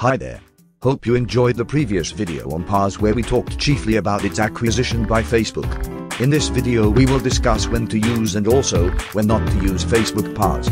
Hi there. Hope you enjoyed the previous video on Parse where we talked chiefly about its acquisition by Facebook. In this video we will discuss when to use and also when not to use Facebook Parse.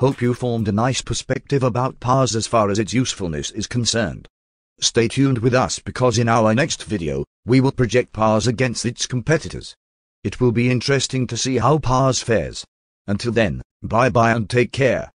Hope you formed a nice perspective about Parse as far as its usefulness is concerned. Stay tuned with us because in our next video, we will project Parse against its competitors. It will be interesting to see how Parse fares. Until then, bye bye and take care.